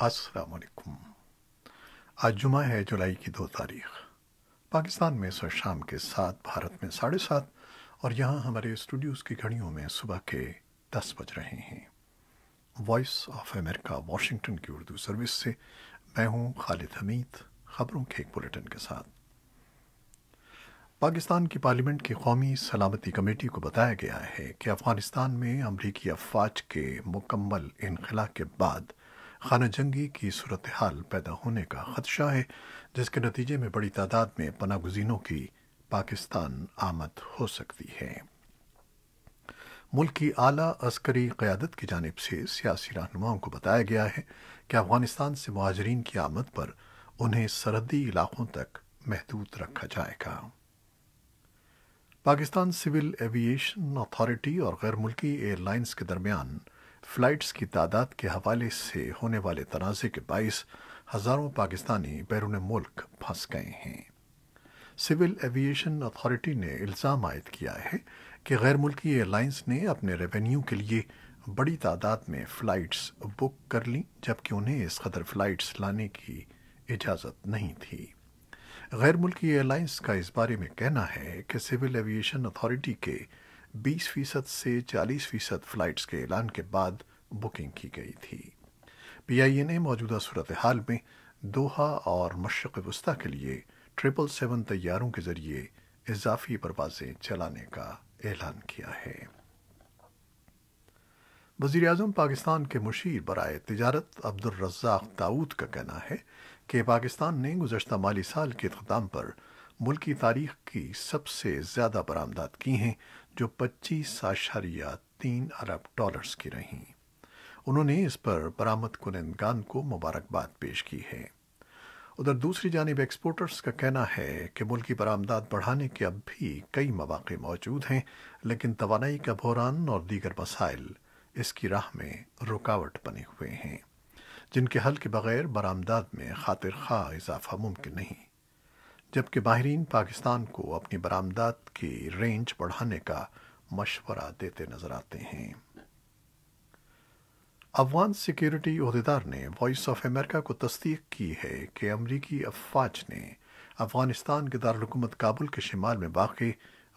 असलकुम आज जुमा है, जुलाई की दो तारीख। पाकिस्तान में सर शाम के सात, भारत में साढ़े सात और यहाँ हमारे स्टूडियोज़ की घड़ियों में सुबह के दस बज रहे हैं। वॉइस ऑफ़ अमेरिका वाशिंगटन की उर्दू सर्विस से मैं हूँ खालिद हमीद, खबरों के एक बुलेटिन के साथ। पाकिस्तान की पार्लियामेंट की कौमी सलामती कमेटी को बताया गया है कि अफ़गानिस्तान में अमरीकी अफवाज के मुकम्मल इनखला के बाद खाना जंगी की सूरत हाल पैदा होने का खदशा है, जिसके नतीजे में बड़ी तादाद में पना गुजीनों की पाकिस्तान आमद हो सकती है। मुल्क की आला अस्करी क़्यादत की जानब से सियासी रहनुमाओं को बताया गया है कि अफ़गानिस्तान से महाजरीन की आमद पर उन्हें सरहदी इलाकों तक महदूद रखा जाएगा। पाकिस्तान सिविल एविएशन अथॉरिटी और गैर मुल्की एयरलाइंस के दरमियान फ़्लाइट्स की तादाद के हवाले से होने वाले तनाज़े के बाईस हज़ारों पाकिस्तानी बैरून मुल्क फंस गए हैं। सिविल एविएशन अथॉरिटी ने इल्ज़ाम आयद किया है कि गैर मुल्की एयरलाइंस ने अपने रेवेन्यू के लिए बड़ी तादाद में फ़्लाइट्स बुक कर लीं, जबकि उन्हें इस कदर फ़्लाइट्स लाने की इजाज़त नहीं थी। गैर मुल्की एयरलाइंस का इस बारे में कहना है कि सिविल एविएशन अथॉरिटी के 20 फ़ीसद से 40 फ़ीसद फ्लाइट्स के ऐलान के बाद बुकिंग की गई थी। पी आई ए ने मौजूदा सूरत हाल में दोहा और मशरक़ वस्ती के लिए ट्रिपल सेवन तैयारों के ज़रिए इजाफी परवाजें चलाने का ऐलान किया है। वज़ीर अजम पाकिस्तान के मुशीर बरए तजारत अब्दुलरज़ाक दाऊद का कहना है कि पाकिस्तान ने गुजशत माली साल के अख्ताम पर मुल्की तारीख की सबसे ज़्यादा बरामदात की हैं जो पच्चीस आशारिया तीन अरब डॉलर्स की रहीं। उन्होंने इस पर बरामद कुनंदगान को मुबारकबाद पेश की है। उधर दूसरी जानब एक्सपोर्टर्स का कहना है कि मुल्क की बरामदात बढ़ाने के अब भी कई मौाक़े मौजूद हैं, लेकिन तोानाई का बहरान और दीगर मसाइल इसकी राह में रुकावट बने हुए हैं, जिनके हल के बगैर बरामदात में खातिर खा इजाफा मुमकिन नहीं। जबकि माहरीन पाकिस्तान को अपनी बरामदात की रेंज बढ़ाने का मशवरा देते नज़र आते हैं। अफगान सिक्योरिटी अहदेदार ने वॉइस ऑफ़ अमेरिका को तस्दीक की है कि अमरीकी अफवाज ने अफ़गानिस्तान के दारकूमत काबुल के शिमाल में वाक़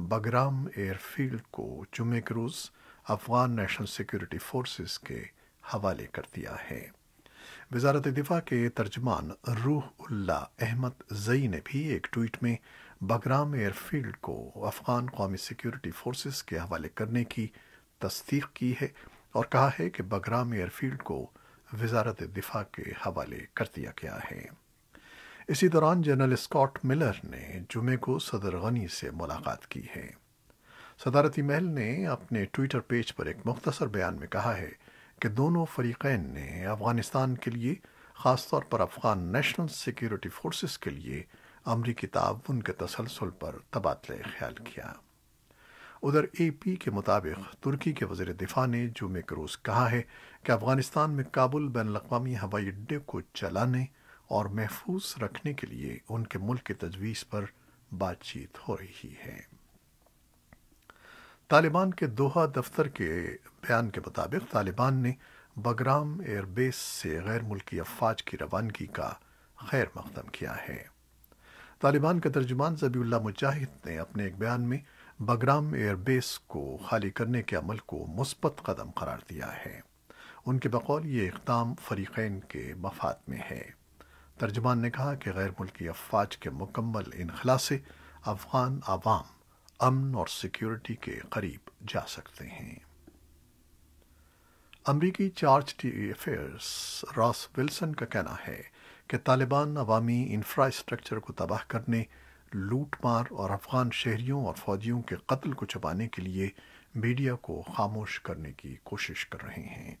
बगराम एयरफील्ड को जुमे के रोज़ अफगान नेशनल सिक्योरिटी फोर्सेस के हवाले कर दिया है। वजारत दिफा के तर्जमान रूह उल्ला अहमद जई ने भी एक ट्वीट में बगराम एयरफील्ड को अफगान कौमी सिक्योरिटी फोर्सेस के हवाले करने की तस्दीक की है और कहा है कि बगराम एयरफील्ड को वजारत दिफा के हवाले कर दिया गया है। इसी दौरान जनरल स्कॉट मिलर ने जुमे को सदर गनी से मुलाकात की है। सदारती महल ने अपने ट्विटर पेज पर एक मुख्तसर बयान में कहा है कि दोनों फरीकैन ने अफ़गानिस्तान के लिए, ख़ासतौर पर अफ़गान नेशनल सिक्योरिटी फोर्सेस के लिए अमरीकी ताउन के तसलसल पर तबादला ख्याल किया। उधर ए पी के मुताबिक, तुर्की के वज़ीर दिफा ने जुमे के रोज़ कहा है कि अफ़गानिस्तान में काबुल बैन अवी हवाई अड्डे को चलाने और महफूज रखने के लिए उनके मुल्क की तजवीज़ पर बातचीत हो रही है। तालिबान के दोहा दफ्तर के बयान के मुताबिक तालिबान ने बगराम एयरबेस से गैर मुल्की अफवाज की रवानगी का खैर मकदम किया है। तालिबान के तर्जुमान जबील्ला मुजाहिद ने अपने एक बयान में बगराम एयरबेस को खाली करने के अमल को मुस्बत कदम करार दिया है। उनके बकौल ये इकदाम फरीकैन के मफाद में है। तर्जुमान ने कहा कि गैर मुल्की अफवाज के मुकम्मल इनखला से अफगान आवाम अमन और सिक्योरिटी के करीब जा सकते हैं। अमरीकी चार्ज अफेयर्स रॉस विल्सन का कहना है कि तालिबान अवामी इंफ्रास्ट्रक्चर को तबाह करने, लूटमार और अफगान शहरियों और फौजियों के कत्ल को छुपाने के लिए मीडिया को खामोश करने की कोशिश कर रहे हैं।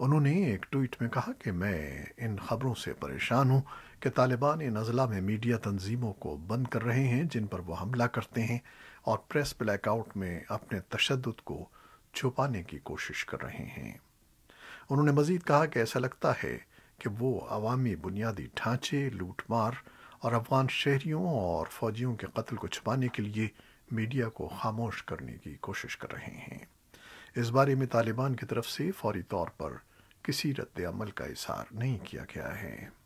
उन्होंने एक ट्वीट में कहा कि मैं इन खबरों से परेशान हूँ कि तालिबान इन अजला में मीडिया तंजीमों को बंद कर रहे हैं, जिन पर वो हमला करते हैं। और प्रेस ब्लैकआउट में अपने तशद को छुपाने की कोशिश कर रहे हैं। उन्होंने मजीद कहा कि ऐसा लगता है कि वो अवामी बुनियादी ढांचे, लूटमार और अफगान शहरियों और फौजियों के कत्ल को छुपाने के लिए मीडिया को खामोश करने की कोशिश कर रहे हैं। इस बारे में तालिबान की तरफ़ से फौरी तौर पर किसी रद्द अमल का इजहार नहीं किया गया है।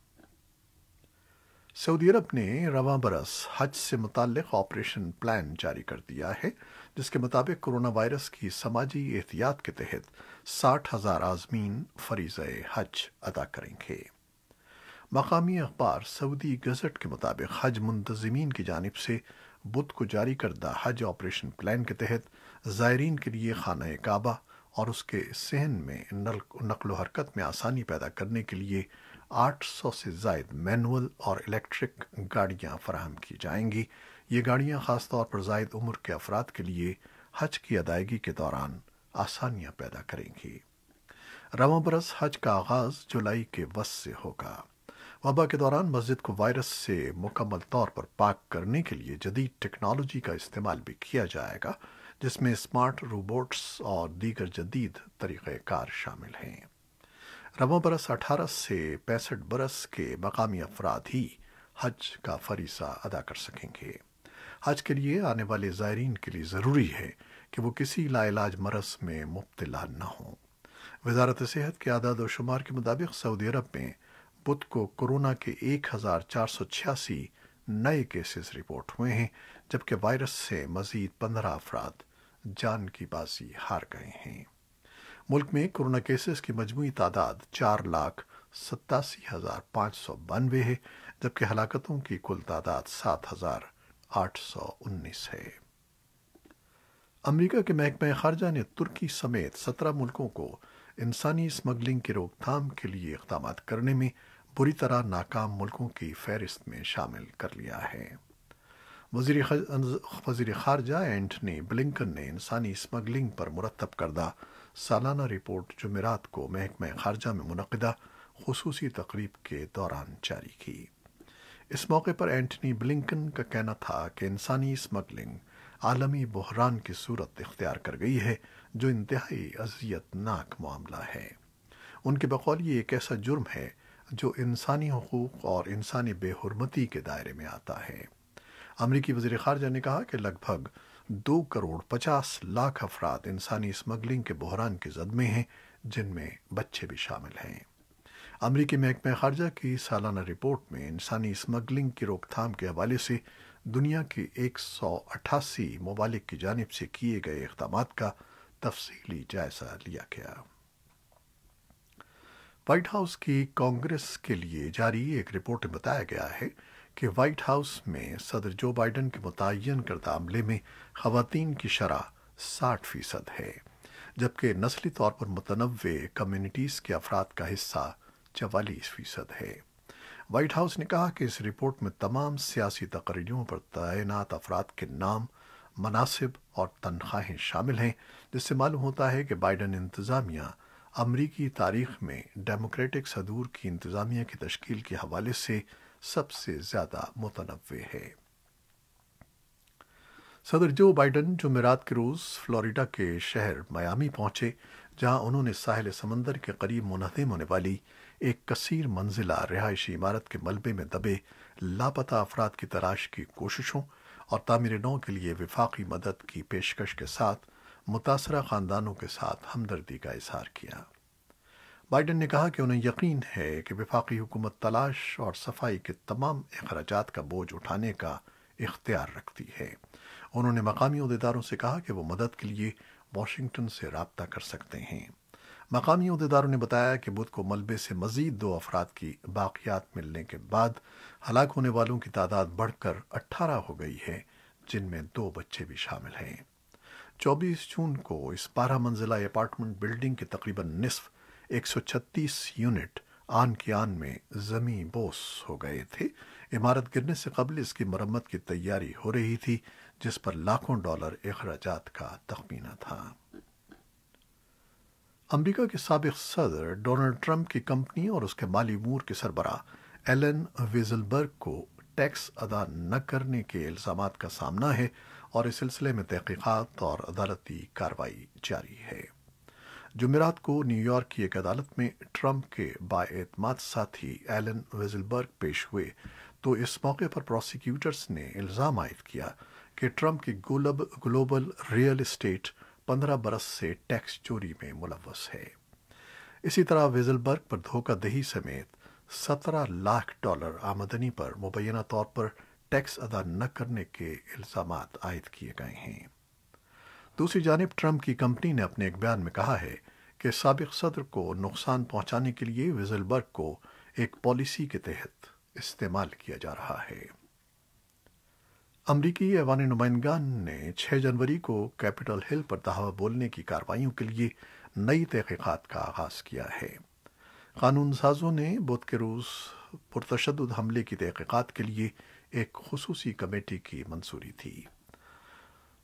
सऊदी अरब ने रवा बरस हज से मुतक ऑपरेशन प्लान जारी कर दिया है, जिसके मुताबिक कोरोना वायरस की समाजी एहतियात के तहत साठ हज़ार आजमीन फरीज हज अदा करेंगे। मकामी अखबार सऊदी गजट के मुताबिक हज मुंतजमीन की जानब से बुध को जारी करदा हज ऑपरेशन प्लान के तहत ज़ायरीन के लिए खाना काबा और उसके सहन में नकलो हरकत में आसानी पैदा करने के लिए 800 से जायद मैनुअल और इलेक्ट्रिक गाड़ियाँ फराहम की जाएँगी। ये गाड़ियाँ ख़ास तौर पर जायद उम्र के अफराद के लिए हज की अदायगी के दौरान आसानियाँ पैदा करेंगी। रवा बरस हज का आगाज़ जुलाई के वस से होगा। वबा के दौरान मस्जिद को वायरस से मुकम्मल तौर पर पाक करने के लिए जदीद टेक्नोलॉजी का इस्तेमाल भी किया जाएगा, जिसमें स्मार्ट रोबोट्स और दीगर जदीद तरीक़ार शामिल हैं। रवा बरस अठारह से पैंसठ बरस के मकामी अफराद ही हज का फरीसा अदा कर सकेंगे। हज के लिए आने वाले ज़ायरीन के लिए ज़रूरी है कि वो किसी लाइलाज मरस में मुबतला न हों। वजारत सेहत के आदाद और शुमार के मुताबिक सऊदी अरब में बुध को कोरोना के एक हज़ार चार सौ छियासी नए केसेस रिपोर्ट हुए हैं, जबकि वायरस से मजीद पंद्रह अफराद जान की बाजी हार गए हैं। मुल्क में कोरोना केसेस की मजमू तादाद चार लाख सत्तासी हज़ार पाँच सौ बानवे है, जबकि हलाकतों की कुल तादाद सात हज़ार आठ सौ उन्नीस है। अमरीका के महकमा खारजा ने तुर्की समेत सत्रह मुल्कों को इंसानी स्मगलिंग की रोकथाम के लिए इकदाम करने में बुरी तरह नाकाम मुल्कों की फहरिस्त में शामिल कर लिया है। वज़ीर खारजा एंटनी ब्लिंकन ने इंसानी स्मगलिंग पर मुरतब करदा सालाना रिपोर्ट जुमेरात को महकमा खारजा में मुनदा खसूसी तकरीब के दौरान जारी की। इस मौके पर एंटनी ब्लिंकन का कहना था कि इंसानी स्मगलिंग आलमी बहरान की सूरत इख्तियार कर गई है, जो इंतहाई अजियतनाक मामला है। उनके बकौल ये एक ऐसा जुर्म है, जो इंसानी हकूक़ और इंसानी बेहरमती के दायरे में आता है। अमरीकी वजी खारजा ने कहा कि लगभग दो करोड़ पचास लाख अफराद इंसानी स्मगलिंग के बहरान के जद में हैं, जिनमें बच्चे भी शामिल हैं। अमरीकी महकमा खारजा की सालाना रिपोर्ट में इंसानी स्मगलिंग की रोकथाम के हवाले से दुनिया के एक सौ अट्ठासी ममालिक की जानब से किए गए इकदाम का तफसीली जायजा लिया गया। व्हाइट हाउस की कांग्रेस के लिए जारी एक रिपोर्ट में बताया गया है कि व्हाइट हाउस में सदर जो बाइडन के मुतन करदा अमले में खातन की शरह साठ फ़ीसद है, जबकि नस्ली तौर पर मुतनवे कम्यूनिटीज़ के अफराद का हिस्सा चवालीस फ़ीसद है। व्हाइट हाउस ने कहा कि इस रिपोर्ट में तमाम सियासी तकरीरों पर तैनात अफराद के नाम, मनासिब और तनख्वाहें शामिल हैं, जिससे मालूम होता है कि बाइडन इंतज़ामिया अमरीकी तारीख में डेमोक्रेटिक सदूर की इंतज़ामिया की तश्कील के हवाले से सबसे ज़्यादा मुतनवे है। सदर जो बाइडन जुमेरात के रोज़ फ्लोरिडा के शहर मयामी पहुँचे, जहाँ उन्होंने साहिल समंदर के करीब मुनहम होने वाली एक कसीर मंजिला रिहायशी इमारत के मलबे में दबे लापता अफराद की तलाश की कोशिशों और तामीर नौ के लिए विफाकी मदद की पेशकश के साथ मुतासरा ख़ानदानों के साथ हमदर्दी का इजहार किया। बाइडन ने कहा कि उन्हें यकीन है कि विफाकी हुकूमत तलाश और सफ़ाई के तमाम अखराज का बोझ उठाने का इख्तियार रखती है। उन्होंने मकामी अहदेदारों से कहा कि वो मदद के लिए वाशिंगटन से रबता कर सकते हैं। मकामी अहदेदारों ने बताया कि बुध को मलबे से मजीद दो अफराद की बाकियात मिलने के बाद हलाक होने वालों की तादाद बढ़कर अट्ठारह हो गई है, जिनमें दो बच्चे भी शामिल हैं। 24 जून को इस बारह मंजिला अपार्टमेंट बिल्डिंग के तकरीबन निसफ 136 यूनिट आन की आन में जमी बोस हो गए थे। इमारत गिरने से कबल इसकी मरम्मत की तैयारी हो रही थी, जिस पर लाखों डॉलर अखराज का तखमीना था। अमरीका के सबक सदर डोनाल्ड ट्रंप की कंपनी और उसके माली मूर के सरबरा एलन विजलबर्ग को टैक्स अदा न करने के इल्ज़ाम का सामना है और इस सिलसिले में तहकीक़ात और अदालती कार्रवाई जारी है। जुमेरात को न्यूयॉर्क की एक अदालत में ट्रंप के बाएतमाद साथी एलन वेजलबर्ग पेश हुए तो इस मौके पर प्रोसिक्यूटर्स ने इल्ज़ाम आयद किया कि ट्रंप की ग्लोबल रियल इस्टेट पंद्रह बरस से टैक्स चोरी में मुलवस है। इसी तरह विजलबर्ग पर धोखादही समेत 17 लाख डॉलर आमदनी पर मुबैना तौर पर टैक्स अदा न करने के इल्ज़ाम आयद किए गए हैं। दूसरी जानब ट्रंप की कंपनी ने अपने एक बयान में कहा है कि सबक सदर को नुकसान पहुँचाने के लिए विजलबर्ग को एक पॉलिसी के तहत इस्तेमाल किया जा रहा है। अमरीकी ऐवान नुमाइंदान ने 6 जनवरी को कैपिटल हिल पर दावा बोलने की कार्रवाइयों के लिए नई तहकीक़ात का आगाज़ किया है। कानून साजों ने बुध के रोज़ पुरतशद हमले की तहकीक़ात के लिए एक खसूसी कमेटी की मंजूरी थी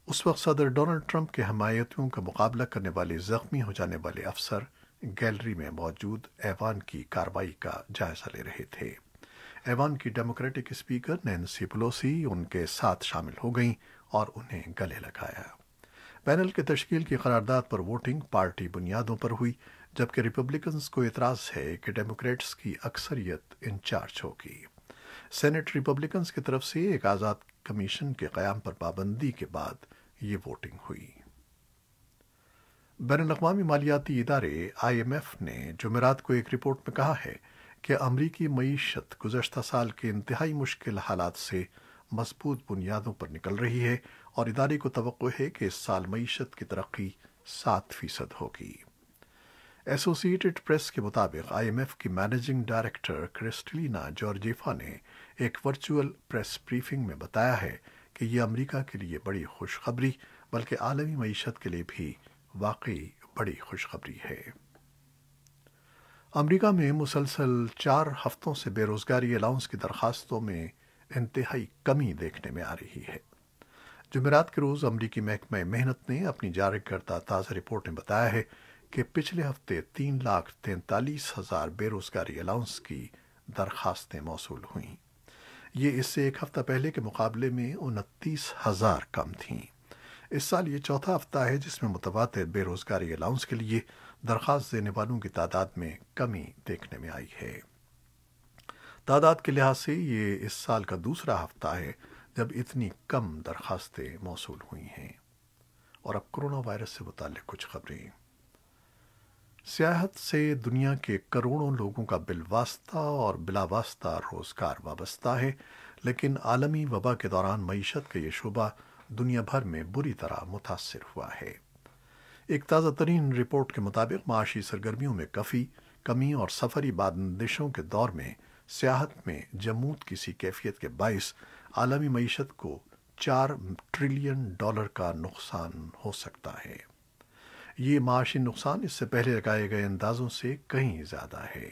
उस वक्त सदर डोनाल्ड ट्रंप के हमायतियों का मुकाबला करने वाले जख्मी हो जाने वाले अफसर गैलरी में मौजूद ऐवान की कार्रवाई का जायजा ले रहे थे। ऐवान की डेमोक्रेटिक स्पीकर नैन्सी पुलोसी उनके साथ शामिल हो गईं और उन्हें गले लगाया। पैनल के तश्कील की करारदाद पर वोटिंग पार्टी बुनियादों पर हुई, जबकि रिपब्लिकन्स को इतराज़ है कि डेमोक्रेट्स की अक्सरियत इंचार्ज होगी। सेनेट रिपब्लिकन्स की तरफ़ से एक आज़ाद कमीशन के क्याम पर पाबंदी के बाद ये वोटिंग हुई। बैन अवी मालियाती इदारे आई एम एफ़ ने जुमेरात को एक रिपोर्ट में कहा है कि अमरीकी मीशत गुजशत साल के इंतहाई मुश्किल हालात से मज़बूत बुनियादों पर निकल रही है और इदारे को तो है कि इस साल मीशत की तरक्की सात फ़ीसद होगी। एसोसिएटेड प्रेस के मुताबिक आईएमएफ की मैनेजिंग डायरेक्टर क्रिस्टलिना जॉर्जेफा ने एक वर्चुअल प्रेस ब्रीफिंग में बताया है कि यह अमेरिका के लिए बड़ी खुशखबरी, बल्कि आलमी मीशत के लिए भी वाकई बड़ी खुशखबरी है। अमेरिका में मुसलसल चार हफ्तों से बेरोजगारी अलाउंस की दरखास्तों में इंतहाई कमी देखने में आ रही है। जुमेरात के रोज़ अमरीकी महकमा मेहनत ने अपनी जारी करता ताज़ा रिपोर्ट में बताया है कि पिछले हफ़्ते तीन लाख तैंतालीस हज़ार बेरोजगारी अलाउंस की दरखास्तें मौसू हुई। ये इससे एक हफ़्ता पहले के मुकाबले में उनतीस हज़ार कम थीं। इस साल ये चौथा हफ़्ता है जिसमें मुतवाद बेरोजगारी अलाउंस के लिए दरख्वास्त देने वालों की तादाद में कमी देखने में आई है। तादाद के लिहाज से ये इस साल का दूसरा हफ़्ता है जब इतनी कम दरखास्तें मौसू हुई हैं। और अब कोरोना वायरस से मुतल कुछ खबरें। सियाहत से दुनिया के करोड़ों लोगों का बिलवास्ता और बिलावास्ता रोज़गार वाबस्ता है, लेकिन आलमी वबा के दौरान मीशत का यह शुबा दुनिया भर में बुरी तरह मुतासर हुआ है। एक ताज़ा तरीन रिपोर्ट के मुताबिक माशी सरगर्मियों में कफ़ी, कमी और सफरी बंदिशों के दौर में सियाहत में जमूत किसी कैफियत के बायस आलमी मीशत को चार ट्रिलियन डॉलर का नुकसान हो सकता है। ये माशी नुकसान इससे पहले लगाए गए अंदाजों से कहीं ज़्यादा है,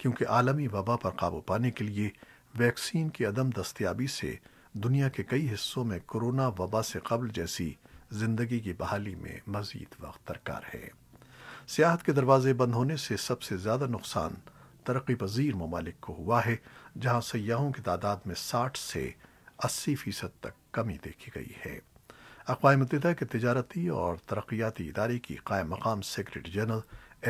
क्योंकि आलमी वबा पर काबू पाने के लिए वैक्सीन की अदम दस्तियाबी से दुनिया के कई हिस्सों में कोरोना वबा से कबल जैसी ज़िंदगी की बहाली में मजीद वक्त दरकार है। सियाहत के दरवाजे बंद होने से सबसे ज़्यादा नुकसान तरक्की पजीर ममालिक को हुआ है, जहाँ सयाहों की तादाद में साठ से अस्सी फ़ीसद तक कमी देखी गई है। अकवा मुतहदा के तजारती और तरक्याती इदारे की कायम मकाम सेक्रेटरी जनरल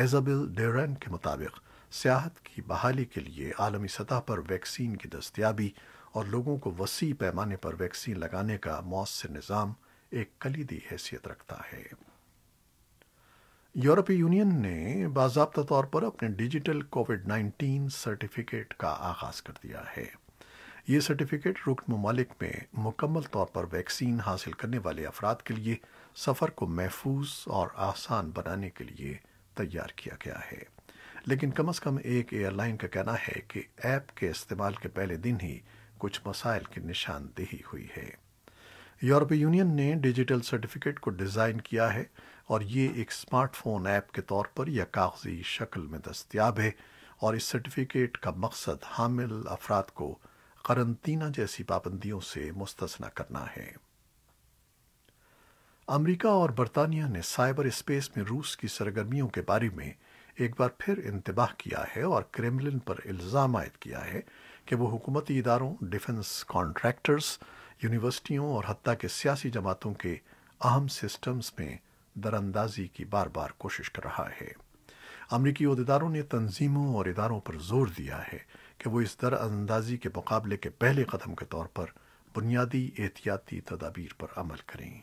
एजाबिल डेरन के मुताबिक सियाहत की बहाली के लिए आलमी सतह पर वैक्सीन की दस्तियाबी और लोगों को वसी पैमाने पर वैक्सीन लगाने का मौसर निज़ाम एक कलीदी हैसियत रखता है। यूरोपीय यूनियन ने बाबा तौर पर अपने डिजिटल कोविड 19 सर्टिफिकेट का आगाज़ कर दिया है। ये सर्टिफिकेट रुकन ममालिक में मुकम्मल तौर पर वैक्सीन हासिल करने वाले अफराद के लिए सफ़र को महफूज और आसान बनाने के लिए तैयार किया गया है। लेकिन कम अज़ कम एक एयरलाइन का कहना है कि ऐप के इस्तेमाल के पहले दिन ही कुछ मसाइल की निशानदेही हुई है। यूरोपीय यूनियन ने डिजिटल सर्टिफिकेट को डिज़ाइन किया है और ये एक स्मार्टफ़ोन ऐप के तौर पर या कागज़ी शक्ल में दस्तियाब है और इस सर्टिफिकेट का मकसद हामिल अफराद को करंतना जैसी पाबंदियों से मुस्तना करना है। अमेरिका और बरतानिया ने साइबर स्पेस में रूस की सरगर्मियों के बारे में एक बार फिर इंतबाह किया है और क्रेमलिन पर इल्ज़ाम आयद किया है कि वो हुकूमती इदारों, डिफेंस कॉन्ट्रैक्टर्स, यूनिवर्सिटियों और हती के सियासी जमातों के अहम सिस्टम्स में दरअंदाजी की बार बार कोशिश कर रहा है। अमरीकी अहदेदारों ने तंजीमों और इदारों पर ज़ोर दिया है कि वो इस दरअंदाजी के मुकाबले के पहले कदम के तौर पर बुनियादी एहतियाती तदाबीर पर अमल करें।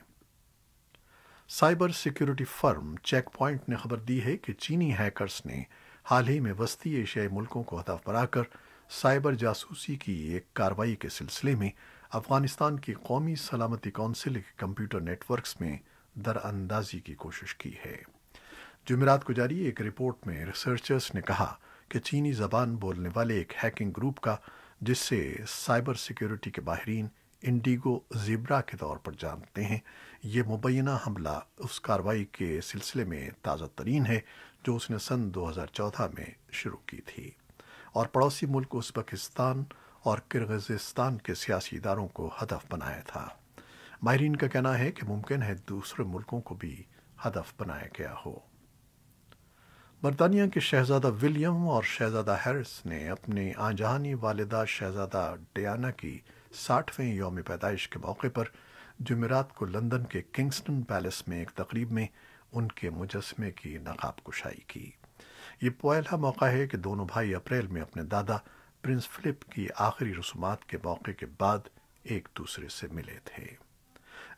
Cyber security firm check point ने खबर दी है कि चीनी हैकर्स ने हाल ही में वस्ती एशियाई मुल्कों को हदफ बनाकर साइबर जासूसी की एक कार्रवाई के सिलसिले में अफ़गानिस्तान की कौमी सलामती कौंसिल के कंप्यूटर नेटवर्क्स में दरअंदाजी की कोशिश की है। जुमेरात को जारी एक रिपोर्ट में रिसर्चर्स ने कहा कि चीनी जबान बोलने वाले एक हैकिंग ग्रुप का, जिससे साइबर सिक्योरिटी के माहरीन इंडिगो जिब्रा के तौर पर जानते हैं। ये मुबैना हमला उस कार्रवाई के सिलसिले में ताज़ा तरीन है, जो उसने सन 2014 में शुरू की थी। और पड़ोसी मुल्क उज़्बेकिस्तान और किर्गिस्तान के सियासी इदारों को हदफ बनाया था। माहरीन का कहना है कि मुमकिन है दूसरे मुल्कों को भी हदफ बनाया गया हो। बरतानिया के शहजादा विलियम और शहजादा हैरिस ने अपने आजहानी वालिदा शहजादा डियाना की साठवें योम पैदाइश के मौके पर जुमेरात को लंदन के किंगस्टन पैलेस में एक तकरीब में उनके मुजस्मे की नकाब कुशाई की। ये पहला मौका है कि दोनों भाई अप्रैल में अपने दादा प्रिंस फिलिप की आखिरी रसूमात के मौके के बाद एक दूसरे से मिले थे।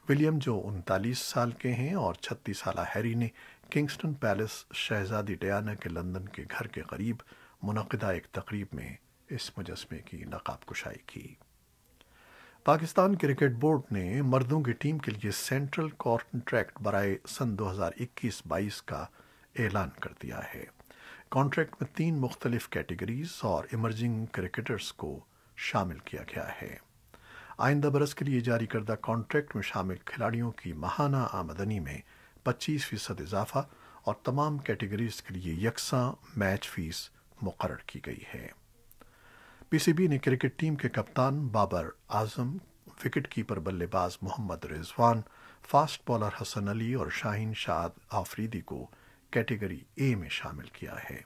विलियम जो उनतालीस साल के हैं और छत्तीस साल हैरी ने किंगस्टन पैलेस शहजादी डयाना के लंदन के घर के करीब मुनदा एक तकरीब में इस मुजस्मे की नकाब कुशाई की। पाकिस्तान क्रिकेट बोर्ड ने मर्दों की टीम के लिए सेंट्रल कॉन्ट्रैक्ट बरए सन 2021-22 का ऐलान कर दिया है। कॉन्ट्रैक्ट में तीन मुख्तलिफ़ कैटेगरीज और इमर्जिंग क्रिकेटर्स को शामिल किया गया है। आइंदा बरस के लिए जारी करदा कॉन्ट्रैक्ट में शामिल खिलाड़ियों की महाना आमदनी में 25 फ़ीसद इजाफा और तमाम कैटेगरीज के लिए यकसा मैच फ़ीस मुकर की गई है। पीसीबी ने क्रिकेट टीम के कप्तान बाबर आज़म, विकेट कीपर बल्लेबाज मोहम्मद रिजवान, फास्ट बॉलर हसन अली और शाहीन शाद आफरीदी को कैटेगरी ए में शामिल किया है।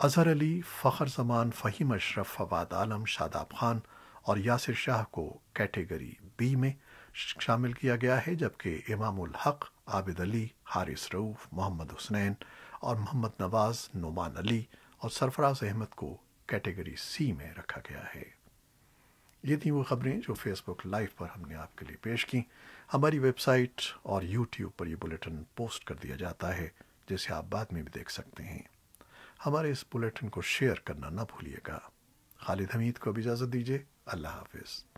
अजहर अली, फ़खर जमान, फ़हीम अशरफ, फवाद आलम, शादाब खान और यासिर शाह को कैटेगरी बी में शामिल किया गया है, जबकि इमामुल हक, आबिद अली, हारिस रऊफ़, मोहम्मद हुसनैन और मोहम्मद नवाज़, नुमान अली और सरफराज अहमद को कैटेगरी सी में रखा गया है। ये थी वो खबरें जो फेसबुक लाइव पर हमने आपके लिए पेश की। हमारी वेबसाइट और यूट्यूब पर ये बुलेटिन पोस्ट कर दिया जाता है, जिसे आप बाद में भी देख सकते हैं। हमारे इस बुलेटिन को शेयर करना ना भूलिएगा। खालिद हमीद को भी इजाज़त दीजिए। अल्लाह हाफिज़।